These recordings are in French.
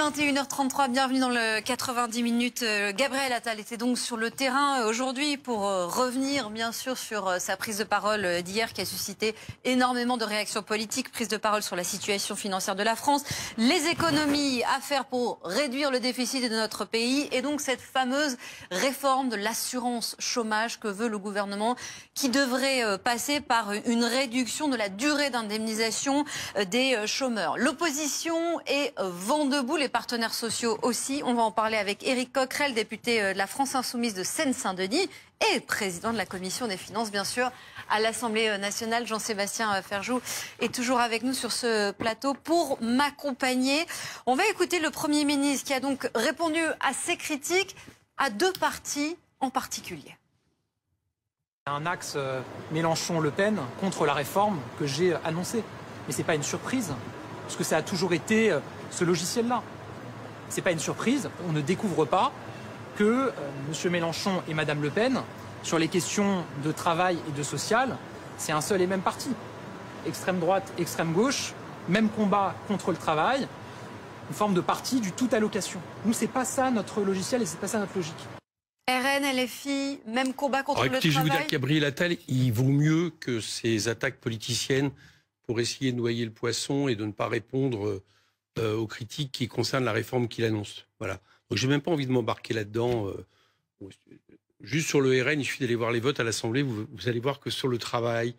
21h33, bienvenue dans le 90 minutes. Euh, Gabriel Attal était donc sur le terrain euh, aujourd'hui pour euh, revenir bien sûr sur sa prise de parole d'hier qui a suscité énormément de réactions politiques, prise de parole sur la situation financière de la France, les économies à faire pour réduire le déficit de notre pays et donc cette fameuse réforme de l'assurance chômage que veut le gouvernement qui devrait passer par une réduction de la durée d'indemnisation des chômeurs. L'opposition est vent debout, partenaires sociaux aussi. On va en parler avec Éric Coquerel, député euh, de la France Insoumise de Seine-Saint-Denis et président de la Commission des finances, bien sûr, à l'Assemblée euh, nationale. Jean-Sébastien euh, Ferjou est toujours avec nous sur ce plateau pour m'accompagner. On va écouter le Premier ministre qui a donc répondu à ces critiques à deux partis en particulier. Un axe Mélenchon-Le Pen contre la réforme que j'ai annoncée. Mais ce n'est pas une surprise, parce que ça a toujours été ce logiciel-là. Ce n'est pas une surprise, on ne découvre pas que euh, M. Mélenchon et Mme Le Pen, sur les questions de travail et de social, c'est un seul et même parti. Extrême droite, extrême gauche, même combat contre le travail, une forme de parti du tout allocation. Nous, c'est pas ça notre logiciel et c'est pas ça notre logique. RN, LFI, même combat contre le travail. Je vais vous dire, Gabriel Attal, il vaut mieux que ces attaques politiciennes pour essayer de noyer le poisson et de ne pas répondre euh, euh, aux critiques qui concernent la réforme qu'il annonce. Voilà. Donc j'ai même pas envie de m'embarquer là-dedans. Euh, juste sur le RN, il suffit d'aller voir les votes à l'Assemblée. Vous, allez voir que sur le travail,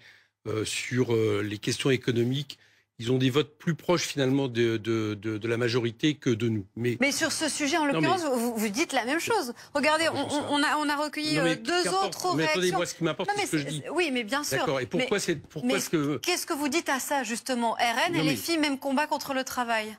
euh, sur les questions économiques, ils ont des votes plus proches finalement de, de, de, la majorité que de nous. Mais, mais sur ce sujet, en l'occurrence, vous, vous, dites la même chose. Regardez, on, on, a, on a recueilli deux autres mais réactions. Attendez, moi, ce qui m'importe, c'est ce que je dis. Oui, mais bien sûr. D'accord. Et pourquoi c'est pourquoi ce que qu'est-ce que vous dites à ça justement? RN et les filles, même combat contre le travail.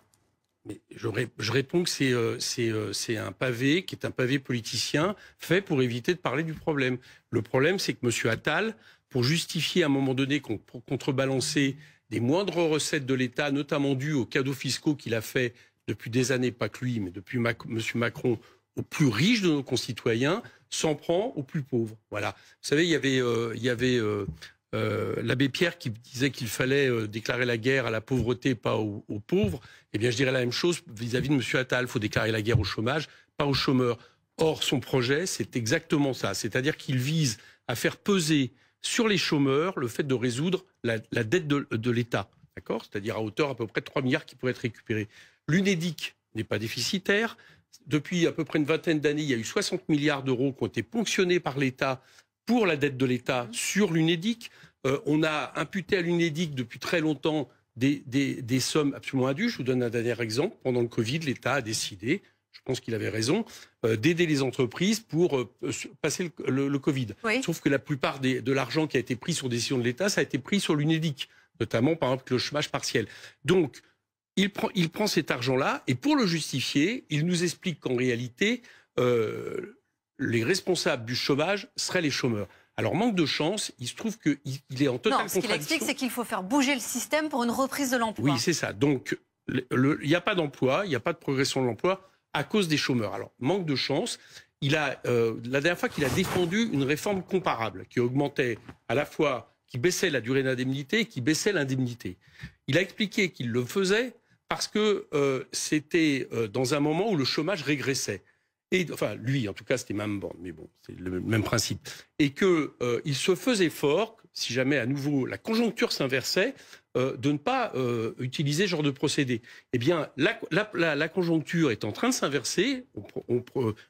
Mais je, réponds que c'est euh, euh, c'est un pavé qui est un pavé politicien fait pour éviter de parler du problème. Le problème, c'est que M. Attal, pour justifier à un moment donné, pour contrebalancer des moindres recettes de l'État, notamment dues aux cadeaux fiscaux qu'il a fait depuis des années, pas que lui, mais depuis M. Macron, aux plus riches de nos concitoyens, s'en prend aux plus pauvres. Voilà. Vous savez, il y avait, il y avait euh, euh, l'abbé Pierre qui disait qu'il fallait déclarer la guerre à la pauvreté, pas aux, pauvres. Eh bien, je dirais la même chose vis-à-vis de M. Attal. Il faut déclarer la guerre au chômage, pas aux chômeurs. Or, son projet, c'est exactement ça. C'est-à-dire qu'il vise à faire peser sur les chômeurs le fait de résoudre la, dette de, l'État, d'accord? C'est-à-dire à hauteur à peu près de 3 milliards qui pourraient être récupérés. L'UNEDIC n'est pas déficitaire. Depuis à peu près une vingtaine d'années, il y a eu 60 milliards d'euros qui ont été ponctionnés par l'État pour la dette de l'État sur l'UNEDIC. Euh, on a imputé à l'UNEDIC depuis très longtemps des, des, sommes absolument indues. Je vous donne un dernier exemple. Pendant le Covid, l'État a décidé je pense qu'il avait raison, euh, d'aider les entreprises pour euh, passer le, Covid. Sauf que la plupart de l'argent qui a été pris sur décision de l'État, ça a été pris sur l'UNEDIC, notamment par exemple le chômage partiel. Donc, il prend, il prend cet argent-là et pour le justifier, il nous explique qu'en réalité, euh, les responsables du chômage seraient les chômeurs. Alors, manque de chance, il se trouve qu'il est en totale non, ce qu'il explique, c'est qu'il faut faire bouger le système pour une reprise de l'emploi. Oui, c'est ça. Donc, il n'y a pas d'emploi, il n'y a pas de progression de l'emploi à cause des chômeurs. Alors, manque de chance. Il a, euh, la dernière fois qu'il a défendu une réforme comparable qui augmentait à la fois, qui baissait la durée d'indemnité et qui baissait l'indemnité. Il a expliqué qu'il le faisait parce que euh, c'était euh, dans un moment où le chômage régressait. Et, enfin, lui, en tout cas, c'était même bon, mais bon, c'est le même principe. Et qu'il se faisait fort, si jamais à nouveau la conjoncture s'inversait, euh, de ne pas euh, utiliser ce genre de procédé. Eh bien, la, conjoncture est en train de s'inverser.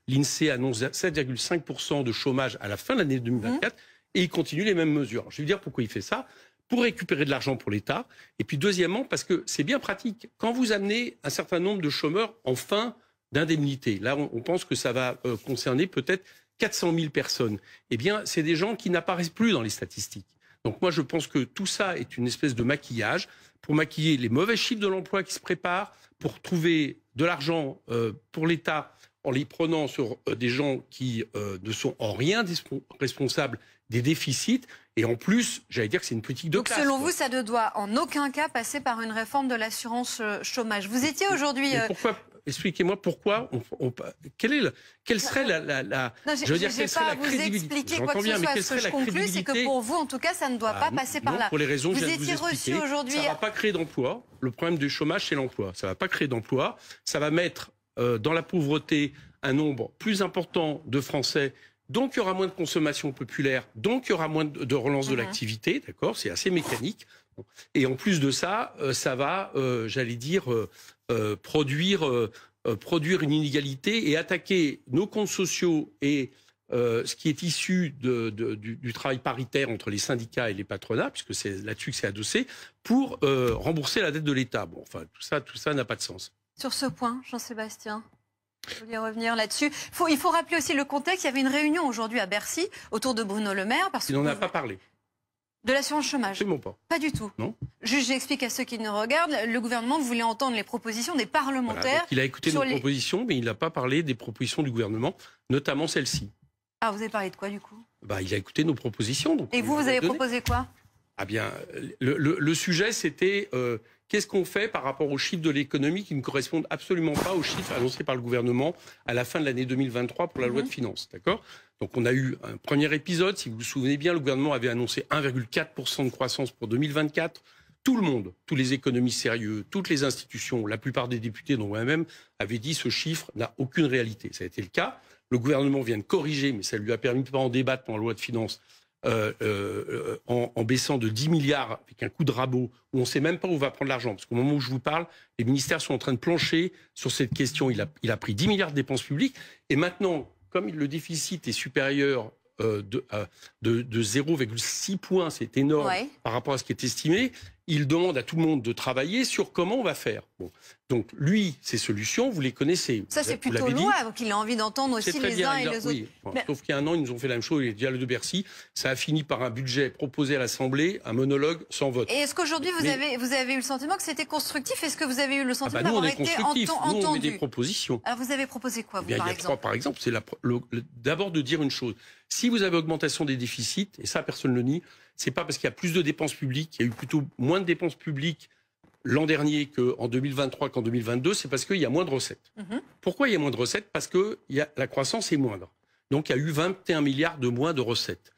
L'INSEE annonce 7,5% de chômage à la fin de l'année 2024 et il continue les mêmes mesures. Je vais vous dire pourquoi il fait ça. Pour récupérer de l'argent pour l'État. Et puis, deuxièmement, parce que c'est bien pratique. Quand vous amenez un certain nombre de chômeurs en fin d'indemnité, là, on, pense que ça va euh, concerner peut-être 400 000 personnes. Eh bien, c'est des gens qui n'apparaissent plus dans les statistiques. Donc moi, je pense que tout ça est une espèce de maquillage pour maquiller les mauvais chiffres de l'emploi qui se préparent, pour trouver de l'argent euh, pour l'État en les prenant sur euh, des gens qui euh, ne sont en rien responsables des déficits. Et en plus, j'allais dire que c'est une politique de Donc, selon vous, ça ne doit en aucun cas passer par une réforme de l'assurance chômage. Vous étiez aujourd'hui. Expliquez-moi pourquoi on, quelle est quelle serait la, la, la non, je veux dire quelle serait la crédibilité? J'entends quoi que bien, ce soit, mais quelle serait la conclue, c'est que pour vous, en tout cas, ça ne doit ah, pas passer par là. Pour les raisons vous que je vous expliquer, aujourd'hui. Ça ne va pas créer d'emploi. Le problème du chômage, c'est l'emploi. Ça ne va pas créer d'emploi. Ça va mettre euh, dans la pauvreté un nombre plus important de Français donc il y aura moins de consommation populaire, donc il y aura moins de relance de mhm. l'activité, d'accord? C'est assez mécanique. Et en plus de ça, euh, ça va, euh, j'allais dire, euh, produire, produire une inégalité et attaquer nos comptes sociaux et ce qui est issu du, travail paritaire entre les syndicats et les patronats, puisque c'est là-dessus que c'est adossé, pour rembourser la dette de l'État. Bon, enfin, tout ça, tout ça n'a pas de sens. Sur ce point, Jean-Sébastien je voulais revenir là-dessus. il faut rappeler aussi le contexte. Il y avait une réunion aujourd'hui à Bercy autour de Bruno Le Maire. Parce Il n'en a pas parlé. De l'assurance chômage Absolument pas. Pas du tout. Non. Juste, j'explique à ceux qui nous regardent. Le gouvernement voulait entendre les propositions des parlementaires. il a écouté nos propositions, mais il n'a pas parlé des propositions du gouvernement, notamment celle-ci. Ah, vous avez parlé de quoi du coup? Bah, Il a écouté nos propositions. Donc Et vous, vous avez proposé quoi? Ah bien, le, sujet, c'était euh, Qu'est-ce qu'on fait par rapport aux chiffres de l'économie qui ne correspondent absolument pas aux chiffres annoncés par le gouvernement à la fin de l'année 2023 pour la loi de mhm. finances D'accord? Donc on a eu un premier épisode. Si vous vous souvenez bien, le gouvernement avait annoncé 1,4% de croissance pour 2024. Tout le monde, tous les économistes sérieux, toutes les institutions, la plupart des députés, dont moi-même, avaient dit ce chiffre n'a aucune réalité. Ça a été le cas. Le gouvernement vient de corriger, mais ça lui a permis de pas en débattre dans la loi de finances euh, euh, en, baissant de 10 milliards avec un coup de rabot où on ne sait même pas où va prendre l'argent. Parce qu'au moment où je vous parle, les ministères sont en train de plancher sur cette question. Il a, il a pris 10 milliards de dépenses publiques et maintenant, comme le déficit est supérieur euh, de, de, de 0,6 points, c'est énorme par rapport à ce qui est estimé, il demande à tout le monde de travailler sur comment on va faire. Donc lui, ses solutions, vous les connaissez. Ça, c'est plutôt loin qu'il a envie d'entendre aussi les uns et les autres. Sauf qu'il y a un an, ils nous ont fait la même chose, les dialogues de Bercy. Ça a fini par un budget proposé à l'Assemblée, un monologue sans vote. Et est-ce qu'aujourd'hui, vous, avez, vous avez eu le sentiment que c'était constructif? Est-ce que vous avez eu le sentiment ah bah d'avoir été entendu Nous, on met des propositions. Alors, vous avez proposé quoi, vous, par, exemple? par exemple C'est d'abord de dire une chose. Si vous avez augmentation des déficits, et ça, personne ne le nie, c'est pas parce qu'il y a plus de dépenses publiques, il y a eu plutôt moins de dépenses publiques l'an dernier qu'en 2023 qu'en 2022, c'est parce qu'il y a moins de recettes. Mhm. Pourquoi il y a moins de recettes Parce que la croissance est moindre. Donc il y a eu 21 milliards de moins de recettes.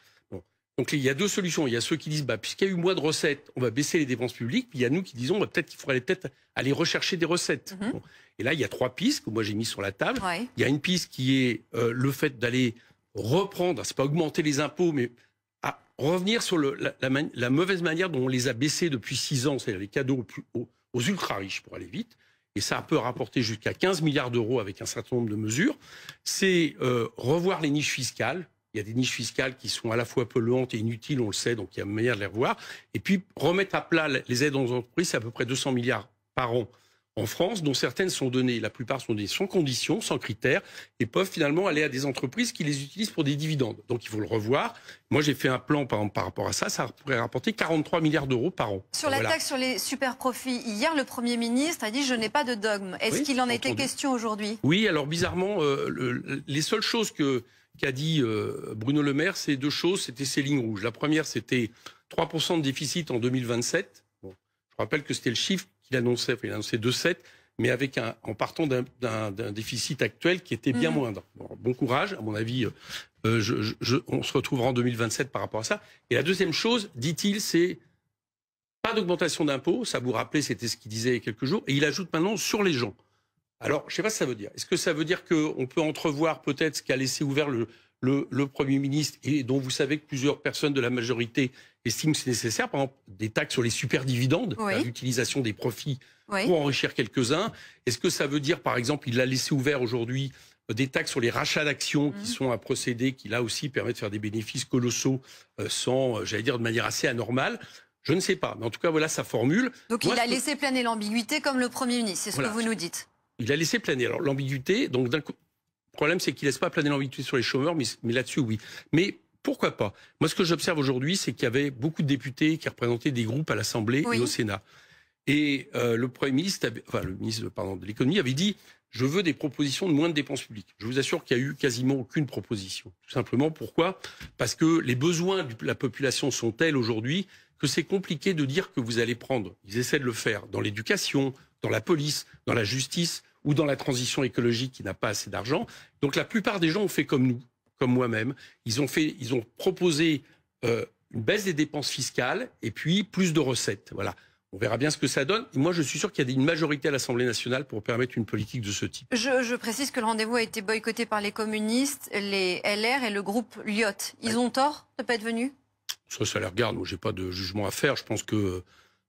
Donc il y a deux solutions. Il y a ceux qui disent, bah, puisqu'il y a eu moins de recettes, on va baisser les dépenses publiques. Puis il y a nous qui disons, bah, peut-être qu'il faudrait peut-être aller rechercher des recettes. Mhm. Et là, il y a trois pistes que moi j'ai mis sur la table. Il y a une piste qui est euh, le fait d'aller reprendre, c'est pas augmenter les impôts, mais revenir sur la, mauvaise manière dont on les a baissés depuis six ans, c'est-à-dire les cadeaux aux, ultra-riches pour aller vite, et ça peut rapporter jusqu'à 15 milliards d'euros avec un certain nombre de mesures, c'est euh, revoir les niches fiscales. Il y a des niches fiscales qui sont à la fois polluantes et inutiles, on le sait, donc il y a une manière de les revoir. Et puis remettre à plat les aides aux entreprises, c'est à peu près 200 milliards par an en France, dont certaines sont données, la plupart sont données sans conditions, sans critères, et peuvent finalement aller à des entreprises qui les utilisent pour des dividendes. Donc il faut le revoir. Moi, j'ai fait un plan par, rapport à ça, ça pourrait rapporter 43 milliards d'euros par an. Sur la taxe sur les super profits, hier, le Premier ministre a dit je n'ai pas de dogme. Est-ce qu'il en était question aujourd'hui? Oui, alors bizarrement, euh, les seules choses que qu'a dit euh, Bruno Le Maire, c'est deux choses, c'était ces lignes rouges. La première, c'était 3% de déficit en 2027. je rappelle que c'était le chiffre qu'il annonçait, il annonçait 2,7, mais avec un, en partant d'un déficit actuel qui était bien mmh. moindre. Bon, courage, à mon avis, euh, je, on se retrouvera en 2027 par rapport à ça. Et la deuxième chose, dit-il, c'est pas d'augmentation d'impôts, ça vous rappelait, c'était ce qu'il disait il y a quelques jours, et il ajoute maintenant sur les gens. Alors, je ne sais pas ce que ça veut dire. Est-ce que ça veut dire qu'on peut entrevoir peut-être ce qu'a laissé ouvert le, le, Premier ministre et dont vous savez que plusieurs personnes de la majorité estiment que c'est nécessaire, par exemple des taxes sur les superdividendes, l'utilisation des profits pour enrichir quelques-uns. Est-ce que ça veut dire, par exemple, il a laissé ouvert aujourd'hui euh, des taxes sur les rachats d'actions qui mmh. sont un procédé qui là aussi permet de faire des bénéfices colossaux euh, sans, euh, j'allais dire, de manière assez anormale? Je ne sais pas, mais en tout cas voilà sa formule. Donc il a laissé planer l'ambiguïté comme le Premier ministre, c'est ce que vous nous dites. Il a laissé planer. Alors l'ambiguïté, donc d'un coup, le problème, c'est qu'il laisse pas planer l'ambiguïté sur les chômeurs, mais, là-dessus, oui. Mais pourquoi pas? Moi, ce que j'observe aujourd'hui, c'est qu'il y avait beaucoup de députés qui représentaient des groupes à l'Assemblée et au Sénat. Et euh, le Premier ministre, enfin le ministre pardon, de l'économie avait dit je veux des propositions de moins de dépenses publiques. Je vous assure qu'il n'y a eu quasiment aucune proposition. Tout simplement pourquoi? Parce que les besoins de la population sont tels aujourd'hui que c'est compliqué de dire que vous allez prendre. Ils essaient de le faire dans l'éducation, dans la police, dans la justice ou dans la transition écologique qui n'a pas assez d'argent. Donc la plupart des gens ont fait comme nous, comme moi-même. Ils ont fait, ils ont proposé euh, une baisse des dépenses fiscales et puis plus de recettes. Voilà. On verra bien ce que ça donne. Et moi, je suis sûr qu'il y a une majorité à l'Assemblée nationale pour permettre une politique de ce type. Je, précise que le rendez-vous a été boycotté par les communistes, les LR et le groupe Lyot. Ils ont tort de ne pas être venus? Ça, ça les regarde. Moi, j'ai pas de jugement à faire. Je pense que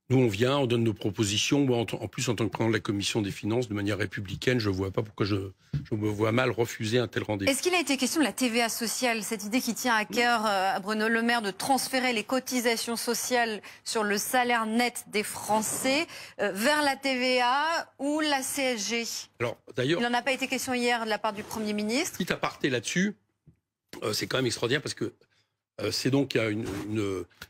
nous, on vient, on donne nos propositions. Moi, en, plus, en tant que président de la commission des finances, de manière républicaine, je ne vois pas pourquoi je, je, me vois mal refuser un tel rendez-vous. Est-ce qu'il a été question de la TVA sociale, cette idée qui tient à cœur euh, à Bruno Le Maire de transférer les cotisations sociales sur le salaire net des Français euh, vers la TVA ou la CSG Alors, d'ailleurs, il n'en a pas été question hier de la part du Premier ministre. Petit aparté là-dessus, euh, c'est quand même extraordinaire parce que c'est donc une,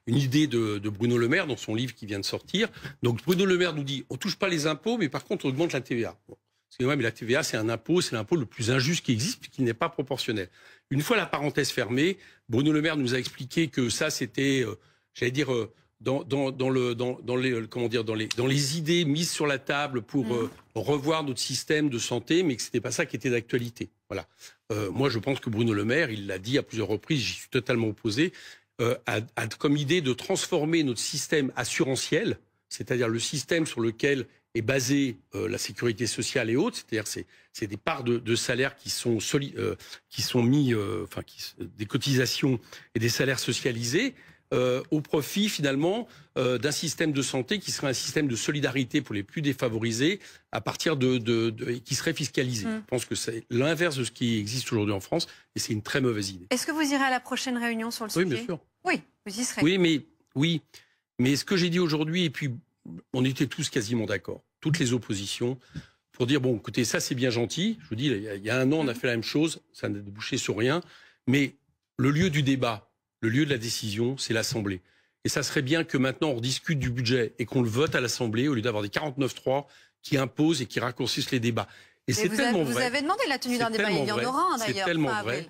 une, idée de, Bruno Le Maire dans son livre qui vient de sortir. Donc Bruno Le Maire nous dit on touche pas les impôts, mais par contre on augmente la TVA. Bon. Excusez-moi, mais la TVA c'est un impôt, c'est l'impôt le plus injuste qui existe puisqu'il n'est pas proportionnel. Une fois la parenthèse fermée, Bruno Le Maire nous a expliqué que ça c'était, euh, j'allais dire, euh, dans, dans, dans, le, dans, dans, les, comment dire, dans, les, dans les idées mises sur la table pour mmh. revoir notre système de santé, mais que c'était pas ça qui était d'actualité. Voilà. Euh, moi, je pense que Bruno Le Maire, il l'a dit à plusieurs reprises, j'y suis totalement opposé, euh, a, comme idée de transformer notre système assurantiel, c'est-à-dire le système sur lequel est basée euh, la sécurité sociale et autres, c'est-à-dire c'est, des parts de, de salaire qui sont qui sont mis, enfin des cotisations et des salaires socialisés euh, au profit finalement euh, d'un système de santé qui serait un système de solidarité pour les plus défavorisés à partir de, de, qui serait fiscalisé. Mm. Je pense que c'est l'inverse de ce qui existe aujourd'hui en France et c'est une très mauvaise idée. Est-ce que vous irez à la prochaine réunion sur le sujet Oui, bien sûr. Oui, vous y serez. Oui, mais oui, mais ce que j'ai dit aujourd'hui et puis on était tous quasiment d'accord, toutes les oppositions pour dire bon, écoutez, ça c'est bien gentil. Je vous dis, il y a un an, on a mm. fait la même chose, ça n'a débouché sur rien, mais le lieu du débat, le lieu de la décision, c'est l'Assemblée. Et ça serait bien que maintenant on discute du budget et qu'on le vote à l'Assemblée au lieu d'avoir des 49-3 qui imposent et qui raccourcient les débats. Et c'est tellement vrai. Vous avez demandé la tenue d'un débat, il y en aura un d'ailleurs. C'est tellement vrai.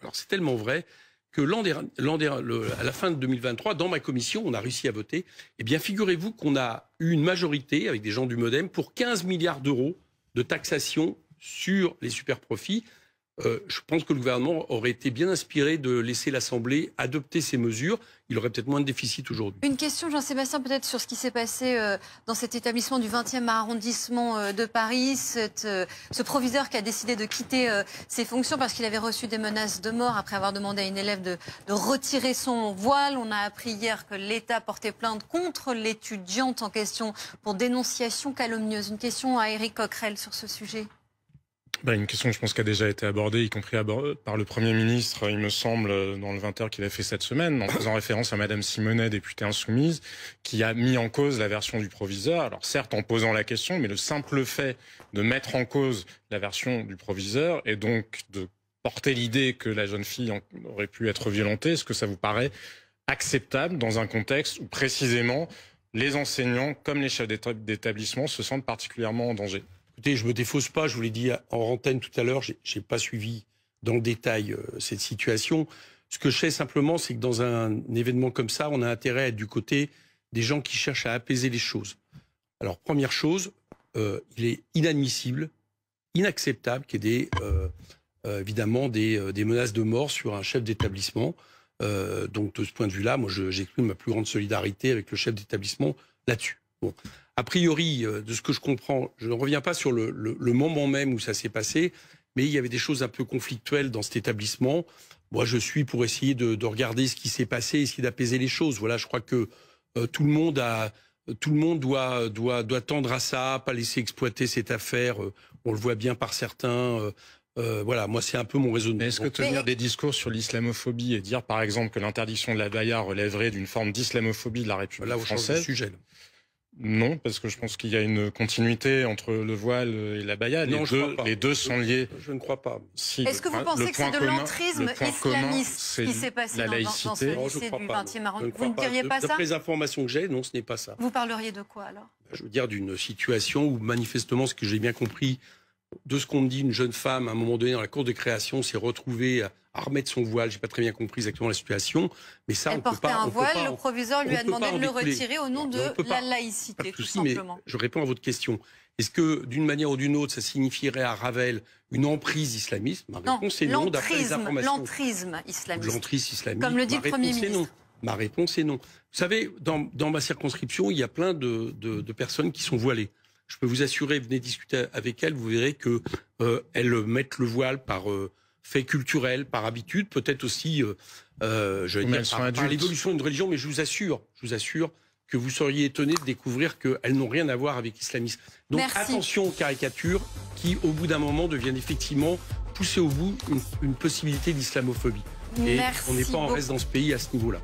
Alors c'est tellement vrai que l'an à la fin de 2023, dans ma commission, on a réussi à voter. Eh bien, figurez-vous qu'on a eu une majorité avec des gens du MoDem pour 15 milliards d'euros de taxation sur les super profits. Euh, je pense que le gouvernement aurait été bien inspiré de laisser l'Assemblée adopter ces mesures. Il aurait peut-être moins de déficit aujourd'hui. Une question, Jean-Sébastien, peut-être sur ce qui s'est passé euh, dans cet établissement du 20e arrondissement euh, de Paris, ce proviseur qui a décidé de quitter ses fonctions parce qu'il avait reçu des menaces de mort après avoir demandé à une élève de, de retirer son voile. On a appris hier que l'État portait plainte contre l'étudiante en question pour dénonciation calomnieuse. Une question à Éric Coquerel sur ce sujet. Bah, une question, je pense, qui a déjà été abordée, y compris par le Premier ministre, il me semble, dans le 20h qu'il a fait cette semaine, en faisant référence à Madame Simonet, députée insoumise, qui a mis en cause la version du proviseur. Alors certes, en posant la question, mais le simple fait de mettre en cause la version du proviseur et donc de porter l'idée que la jeune fille aurait pu être violentée, est-ce que ça vous paraît acceptable dans un contexte où précisément les enseignants, comme les chefs d'établissement, se sentent particulièrement en danger? Écoutez, je me défausse pas, je vous l'ai dit en antenne tout à l'heure, j'ai pas suivi dans le détail euh, cette situation. Ce que je sais simplement, c'est que dans un événement comme ça, on a intérêt à être du côté des gens qui cherchent à apaiser les choses. Alors, première chose, euh, il est inadmissible, inacceptable qu'il y ait des, euh, évidemment des, des, menaces de mort sur un chef d'établissement. donc, de ce point de vue-là, moi, j'exprime ma plus grande solidarité avec le chef d'établissement là-dessus. Bon a priori, euh, de ce que je comprends, je ne reviens pas sur le, moment même où ça s'est passé, mais il y avait des choses un peu conflictuelles dans cet établissement. Moi, je suis pour essayer de, regarder ce qui s'est passé, essayer d'apaiser les choses. Voilà, je crois que euh, tout le monde a, tout le monde doit, doit, doit tendre à ça, pas laisser exploiter cette affaire. Euh, on le voit bien par certains. voilà, moi c'est un peu mon raisonnement. Est-ce que tenir des discours sur l'islamophobie et dire par exemple que l'interdiction de la baya relèverait d'une forme d'islamophobie de la République là, française, sujet, non, parce que je pense qu'il y a une continuité entre le voile et la baya. Les, deux, les deux sont liés. Je, ne crois pas. Si, Est-ce que vous pensez que c'est de l'entrisme islamiste qui s'est passé la dans, laïcité. dans ce lycée du 20e arrondissement? Vous ne diriez pas, ça? D'après les informations que j'ai, non, ce n'est pas ça. Vous parleriez de quoi alors? Je veux dire d'une situation où manifestement, ce que j'ai bien compris, de ce qu'on me dit, une jeune femme, à un moment donné, dans la cour de création, s'est retrouvée à remettre son voile. J'ai pas très bien compris exactement la situation, mais ça, Elle on peut portait pas. un on peut voile, pas- le proviseur lui a peut demandé de le retirer au nom de peut pas- la laïcité, tout mais simplement. je réponds à votre question. Est-ce que, d'une manière ou d'une autre, ça signifierait à Ravel une emprise islamiste? Ma Non, réponse est non, d'après les l'entrisme, informations. l'entrisme islamiste. l'entrisme islamique. Comme le dit Ma le Premier est non. ministre. Ma réponse est non. Vous savez, dans, dans ma circonscription, il y a plein de, de- de personnes qui sont voilées. Je peux vous assurer, venez discuter avec elles, vous verrez que euh, elles mettent le voile par euh, fait culturel, par habitude, peut-être aussi, euh, euh, je vais dire, par, l'évolution d'une religion. Mais je vous assure, je vous assure que vous seriez étonné de découvrir qu'elles n'ont rien à voir avec l'islamisme. Donc Merci. attention aux caricatures qui, au bout d'un moment, deviennent effectivement pousser au bout une, une possibilité d'islamophobie. Et Merci on n'est pas en beaucoup. reste dans ce pays à ce niveau-là.